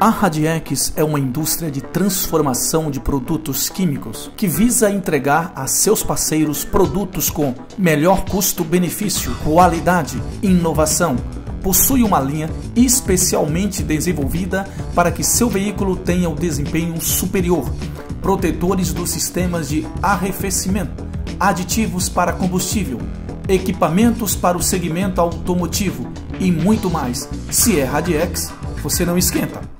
A Radiex é uma indústria de transformação de produtos químicos que visa entregar a seus parceiros produtos com melhor custo-benefício, qualidade inovação. Possui uma linha especialmente desenvolvida para que seu veículo tenha o desempenho superior, protetores dos sistemas de arrefecimento, aditivos para combustível, equipamentos para o segmento automotivo e muito mais. Se é Radiex, você não esquenta.